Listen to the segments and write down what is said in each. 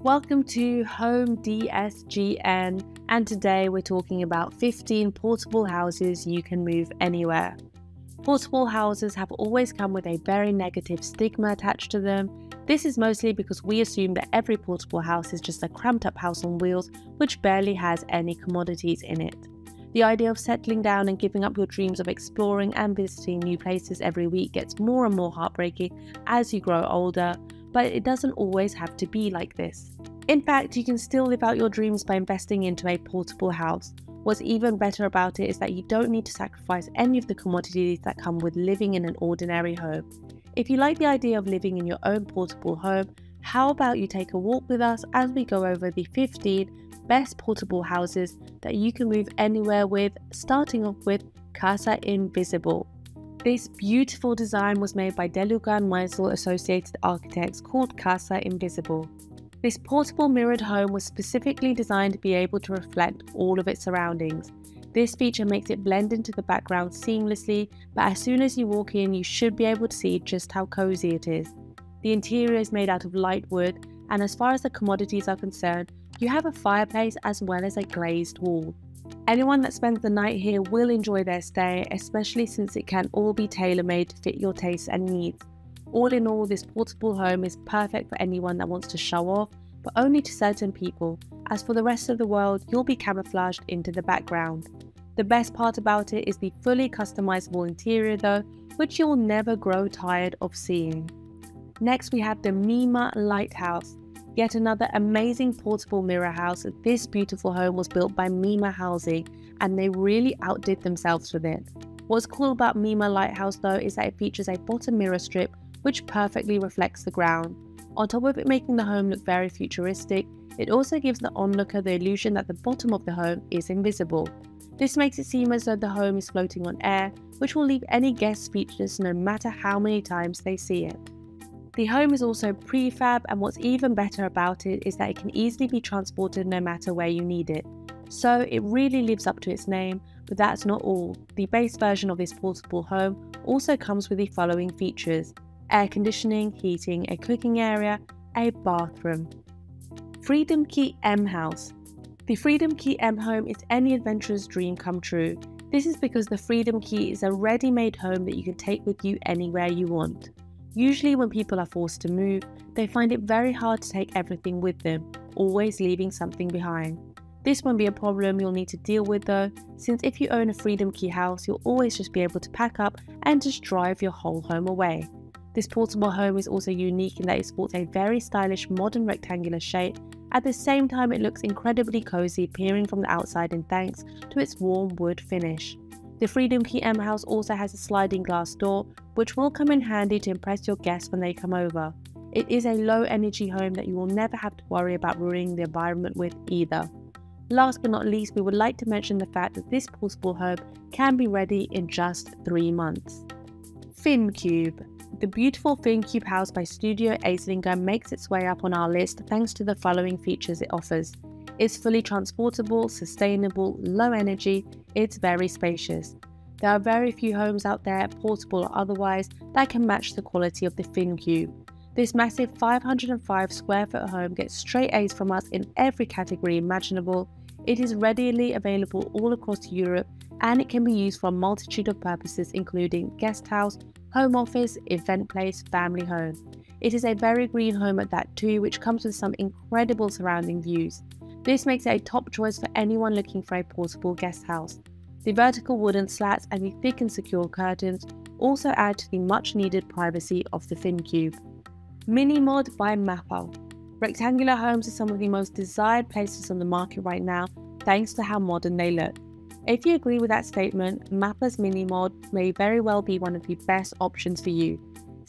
Welcome to Home DSGN, and today we're talking about 15 portable houses you can move anywhere. Portable houses have always come with a very negative stigma attached to them. This is mostly because we assume that every portable house is just a cramped up house on wheels which barely has any commodities in it. The idea of settling down and giving up your dreams of exploring and visiting new places every week gets more and more heartbreaking as you grow older, but it doesn't always have to be like this. In fact, you can still live out your dreams by investing into a portable house. What's even better about it is that you don't need to sacrifice any of the commodities that come with living in an ordinary home. If you like the idea of living in your own portable home, how about you take a walk with us as we go over the 15 best portable houses that you can move anywhere with, starting off with Casa Invisible. This beautiful design was made by Delugan Meissl Associated Architects called Casa Invisible. This portable mirrored home was specifically designed to be able to reflect all of its surroundings. This feature makes it blend into the background seamlessly, but as soon as you walk in, you should be able to see just how cozy it is. The interior is made out of light wood, and as far as the commodities are concerned, you have a fireplace as well as a glazed wall. Anyone that spends the night here will enjoy their stay, especially since it can all be tailor made to fit your tastes and needs. All in all, this portable home is perfect for anyone that wants to show off, but only to certain people. As for the rest of the world, you'll be camouflaged into the background. The best part about it is the fully customizable interior, though, which you'll never grow tired of seeing. Next, we have the Mima Lighthouse. Yet another amazing portable mirror house. This beautiful home was built by Mima Housing and they really outdid themselves with it. What's cool about Mima Lighthouse though is that it features a bottom mirror strip which perfectly reflects the ground. On top of it making the home look very futuristic, it also gives the onlooker the illusion that the bottom of the home is invisible. This makes it seem as though the home is floating on air, which will leave any guest speechless no matter how many times they see it. The home is also prefab and what's even better about it is that it can easily be transported no matter where you need it. So it really lives up to its name, but that's not all. The base version of this portable home also comes with the following features. Air conditioning, heating, a cooking area, a bathroom. Freedomky M House. The Freedomky M home is any adventurer's dream come true. This is because the Freedomky is a ready-made home that you can take with you anywhere you want. Usually, when people are forced to move, they find it very hard to take everything with them, always leaving something behind. This won't be a problem you'll need to deal with though, since if you own a Freedomky house, you'll always just be able to pack up and just drive your whole home away. This portable home is also unique in that it sports a very stylish modern rectangular shape. At the same time, it looks incredibly cozy peering from the outside in thanks to its warm wood finish. The Freedomky M House also has a sliding glass door, which will come in handy to impress your guests when they come over. It is a low energy home that you will never have to worry about ruining the environment with either. Last but not least, we would like to mention the fact that this portable home can be ready in just three months. FinCube. The beautiful FinCube house by Studio Aisslinger makes its way up on our list thanks to the following features it offers. It's fully transportable, sustainable, low energy, it's very spacious. There are very few homes out there, portable or otherwise, that can match the quality of the FinCube. This massive 505 square foot home gets straight A's from us in every category imaginable. It is readily available all across Europe and it can be used for a multitude of purposes including guest house, home office, event place, family home. It is a very green home at that too which comes with some incredible surrounding views. This makes it a top choice for anyone looking for a portable guest house. The vertical wooden slats and the thick and secure curtains also add to the much needed privacy of the FinCube. Minimod by MAPA. Rectangular homes are some of the most desired places on the market right now thanks to how modern they look. If you agree with that statement, MAPA's Minimod may very well be one of the best options for you.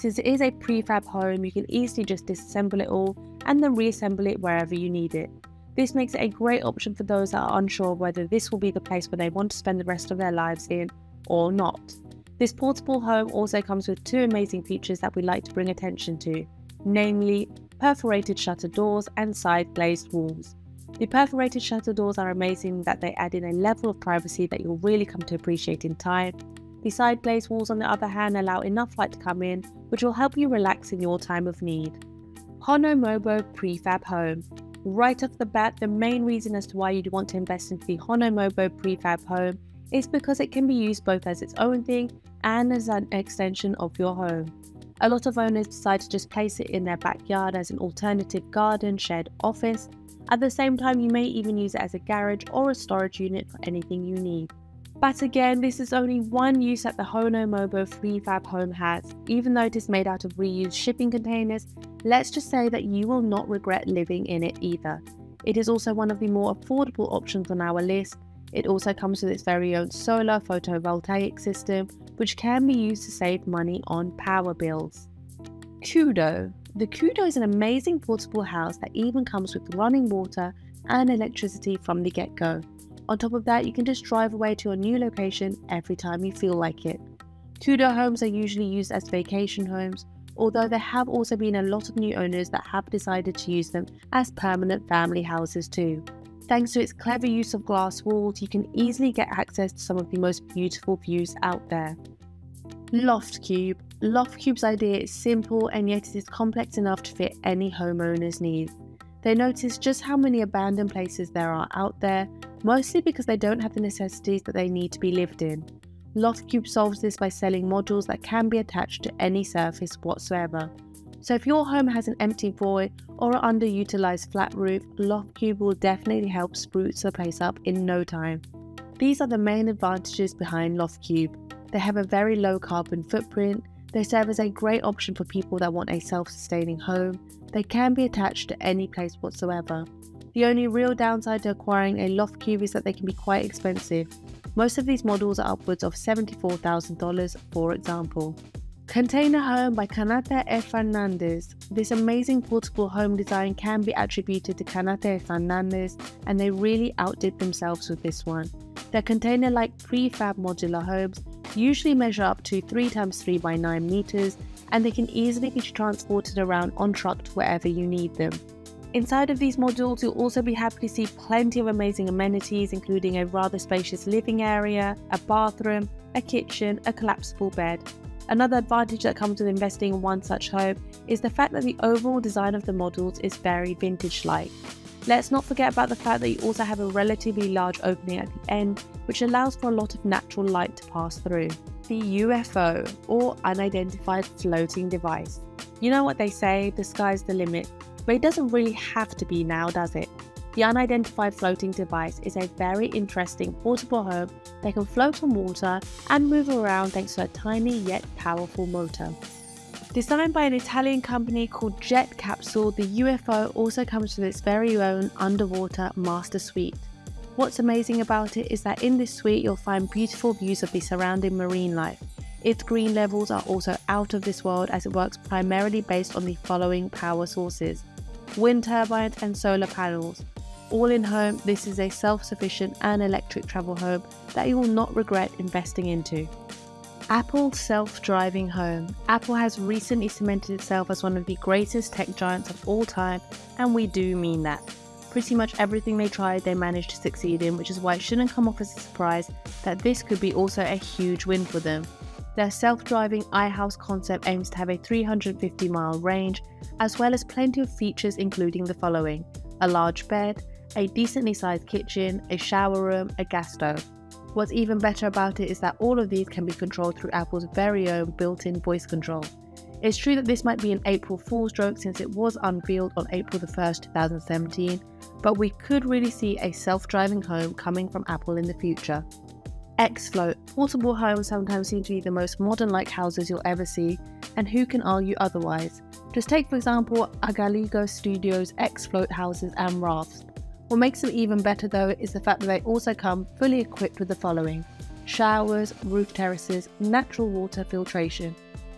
Since it is a prefab home, you can easily just disassemble it all and then reassemble it wherever you need it. This makes it a great option for those that are unsure whether this will be the place where they want to spend the rest of their lives in or not. This portable home also comes with two amazing features that we like to bring attention to, namely perforated shutter doors and side glazed walls. The perforated shutter doors are amazing that they add in a level of privacy that you'll really come to appreciate in time. The side glazed walls on the other hand allow enough light to come in, which will help you relax in your time of need. Honomobo Prefab Home. Right off the bat, the main reason as to why you'd want to invest into the Honomobo Prefab Home is because it can be used both as its own thing and as an extension of your home. A lot of owners decide to just place it in their backyard as an alternative garden, shed, office. At the same time, you may even use it as a garage or a storage unit for anything you need. But again, this is only one use that the Honomobo Prefab Home has. Even though it is made out of reused shipping containers, let's just say that you will not regret living in it either. It is also one of the more affordable options on our list. It also comes with its very own solar photovoltaic system, which can be used to save money on power bills. Coodo. The Coodo is an amazing portable house that even comes with running water and electricity from the get go. On top of that, you can just drive away to your new location every time you feel like it. Coodo homes are usually used as vacation homes, although there have also been a lot of new owners that have decided to use them as permanent family houses too. Thanks to its clever use of glass walls, you can easily get access to some of the most beautiful views out there. Loft Cube. Loft Cube's idea is simple and yet it is complex enough to fit any homeowner's needs. They notice just how many abandoned places there are out there, mostly because they don't have the necessities that they need to be lived in. LoftCube solves this by selling modules that can be attached to any surface whatsoever. So if your home has an empty void or an underutilized flat roof, LoftCube will definitely help spruce the place up in no time. These are the main advantages behind LoftCube. They have a very low carbon footprint, they serve as a great option for people that want a self sustaining home. They can be attached to any place whatsoever. The only real downside to acquiring a loft cube is that they can be quite expensive. Most of these models are upwards of $74,000, for example. Container Home by Cannatà E. Fernandes. This amazing portable home design can be attributed to Cannatà E. Fernandes, and they really outdid themselves with this one. Their container like prefab modular homes usually measure up to 3 times 3 by 9 meters and they can easily be transported around on truck to wherever you need them. Inside of these modules, you'll also be happy to see plenty of amazing amenities, including a rather spacious living area, a bathroom, a kitchen, a collapsible bed. Another advantage that comes with investing in one such home is the fact that the overall design of the modules is very vintage like. Let's not forget about the fact that you also have a relatively large opening at the end, which allows for a lot of natural light to pass through. The UFO, or Unidentified Floating Device. You know what they say, the sky's the limit, but it doesn't really have to be now, does it? The Unidentified Floating Device is a very interesting portable home that can float on water and move around thanks to a tiny yet powerful motor. Designed by an Italian company called Jet Capsule, the UFO also comes with its very own underwater master suite. What's amazing about it is that in this suite you'll find beautiful views of the surrounding marine life. Its green levels are also out of this world as it works primarily based on the following power sources wind turbines and solar panels. All in home, this is a self sufficient and electric travel home that you will not regret investing into. Apple self driving home. Apple has recently cemented itself as one of the greatest tech giants of all time, and we do mean that. Pretty much everything they tried, they managed to succeed in, which is why it shouldn't come off as a surprise that this could be also a huge win for them. Their self driving iHouse concept aims to have a 350 mile range, as well as plenty of features, including the following a large bed, a decently sized kitchen, a shower room, a gas stove. What's even better about it is that all of these can be controlled through Apple's very own built in voice control. It's true that this might be an April Fool's joke since it was unveiled on April the 1st, 2017, but we could really see a self driving home coming from Apple in the future. X-Float. Portable homes sometimes seem to be the most modern like houses you'll ever see, and who can argue otherwise? Just take for example Agaligo Studios X-Float houses and rafts. What makes them even better though is the fact that they also come fully equipped with the following showers, roof terraces, natural water filtration.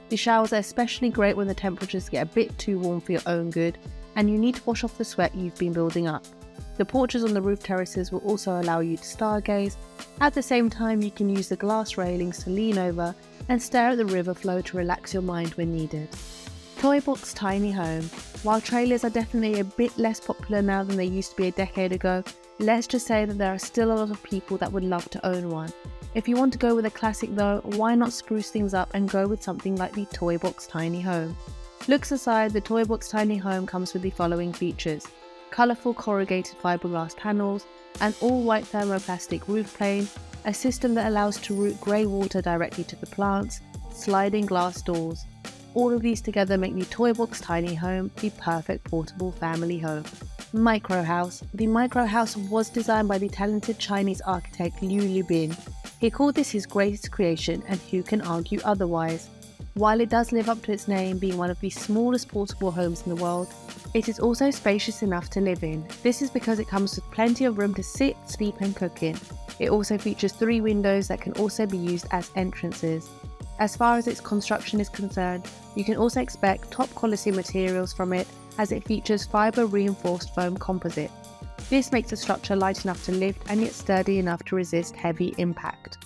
The showers are especially great when the temperatures get a bit too warm for your own good and you need to wash off the sweat you've been building up. The porches on the roof terraces will also allow you to stargaze. At the same time, you can use the glass railings to lean over and stare at the river flow to relax your mind when needed. Toybox Tiny Home. While trailers are definitely a bit less popular now than they used to be a decade ago, let's just say that there are still a lot of people that would love to own one. If you want to go with a classic though, why not spruce things up and go with something like the Toybox Tiny Home? Looks aside, the Toybox tiny home comes with the following features. Colourful corrugated fiberglass panels, an all-white thermoplastic roof plane, a system that allows to route grey water directly to the plants, sliding glass doors. All of these together make the Toybox tiny home the perfect portable family home. Micro House. The Micro House was designed by the talented Chinese architect Liu Lubin. He called this his greatest creation and who can argue otherwise? While it does live up to its name being one of the smallest portable homes in the world, it is also spacious enough to live in. This is because it comes with plenty of room to sit, sleep and cook in. It also features three windows that can also be used as entrances. As far as its construction is concerned, you can also expect top quality materials from it as it features fibre reinforced foam composite. This makes the structure light enough to lift and yet sturdy enough to resist heavy impact.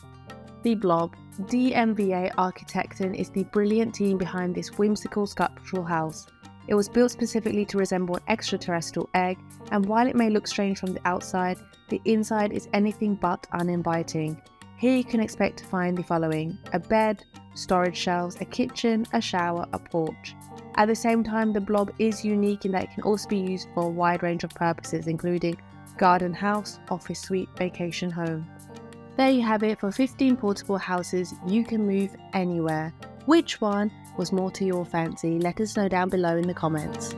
The Blob DMVA Architecten is the brilliant team behind this whimsical sculptural house. It was built specifically to resemble an extraterrestrial egg, and while it may look strange from the outside, the inside is anything but uninviting. Here you can expect to find the following a bed, storage shelves, a kitchen, a shower, a porch. At the same time, the blob is unique in that it can also be used for a wide range of purposes, including garden house, office suite, vacation home. There you have it for 15 portable houses you can move anywhere. Which one was more to your fancy? Let us know down below in the comments.